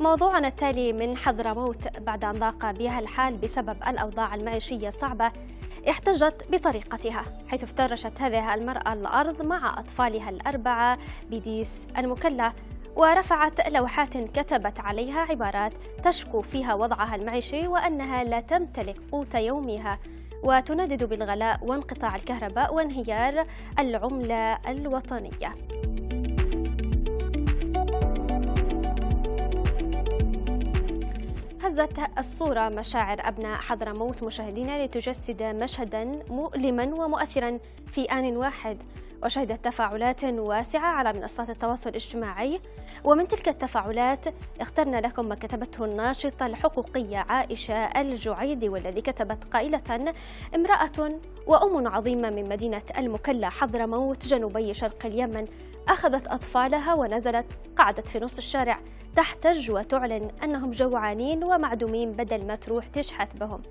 موضوعنا التالي من حضرموت بعد أن ضاق بها الحال بسبب الأوضاع المعيشية الصعبة احتجت بطريقتها حيث افترشت هذه المرأة الأرض مع أطفالها الأربعة بديس المكلا ورفعت لوحات كتبت عليها عبارات تشكو فيها وضعها المعيشي وأنها لا تمتلك قوت يومها. وتندد بالغلاء وانقطاع الكهرباء وانهيار العملة الوطنية. هزت الصورة مشاعر أبناء حضرموت مشاهدينا لتجسد مشهدا مؤلما ومؤثرا في آن واحد. وشهدت تفاعلات واسعة على منصات التواصل الاجتماعي. ومن تلك التفاعلات اخترنا لكم ما كتبته الناشطة الحقوقية عائشة الجعيدي والذي كتبت قائلة امرأة وأم عظيمة من مدينة المكلا حضرموت جنوبي شرق اليمن. أخذت أطفالها ونزلت قعدت في نص الشارع تحتج وتعلن أنهم جوعانين ومعدومين بدل ما تروح تشحت بهم.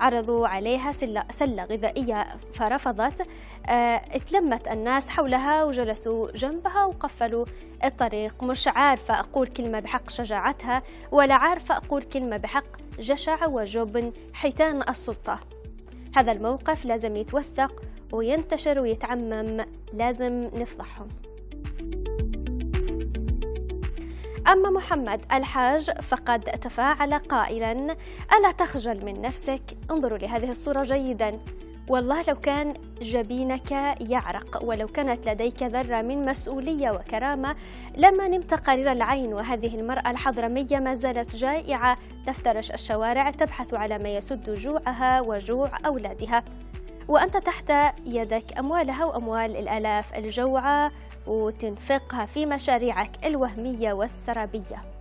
عرضوا عليها سلة, سلة غذائية فرفضت آه، اتلمت الناس حولها وجلسوا جنبها وقفلوا الطريق مش عارفة أقول كلمة بحق شجاعتها ولا عارفة أقول كلمة بحق جشع وجبن حيتان السلطة. هذا الموقف لازم يتوثق وينتشر ويتعمم لازم نفضحهم. أما محمد الحاج فقد تفاعل قائلا ألا تخجل من نفسك؟ انظروا لهذه الصورة جيدا. والله لو كان جبينك يعرق ولو كانت لديك ذرة من مسؤولية وكرامة لما نمت قرير العين وهذه المرأة الحضرمية ما زالت جائعة. تفترش الشوارع تبحث على ما يسد جوعها وجوع أولادها. وأنت تحت يدك أموالها وأموال الآلاف الجوعى وتنفقها في مشاريعك الوهمية والسرابية.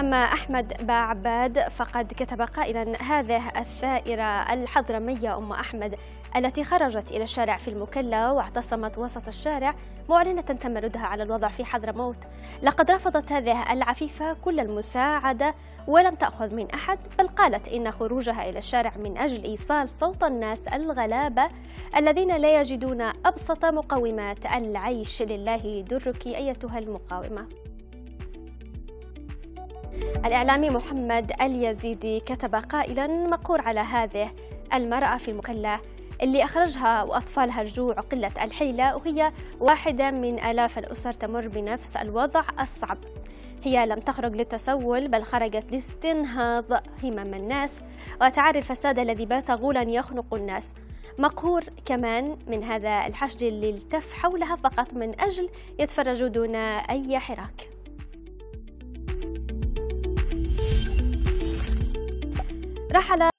أما أحمد باعباد فقد كتب قائلا هذه الثائرة الحضرمية أم أحمد التي خرجت إلى الشارع في المكلا واعتصمت وسط الشارع معلنة تمردها على الوضع في حضرموت. لقد رفضت هذه العفيفة كل المساعدة ولم تأخذ من أحد بل قالت إن خروجها إلى الشارع من أجل إيصال صوت الناس الغلابة الذين لا يجدون أبسط مقومات العيش لله. درك أيتها المقاومة. الإعلامي محمد اليزيدي كتب قائلا مقور على هذه المرأة في المكلا اللي أخرجها وأطفالها الجوع وقلة الحيلة وهي واحدة من آلاف الأسر تمر بنفس الوضع الصعب. هي لم تخرج للتسول بل خرجت لاستنهاض همم الناس وتعري الفساد الذي بات غولا يخنق الناس. مقهور كمان من هذا الحشد اللي التف حولها فقط من أجل يتفرجوا دون أي حراك. رحل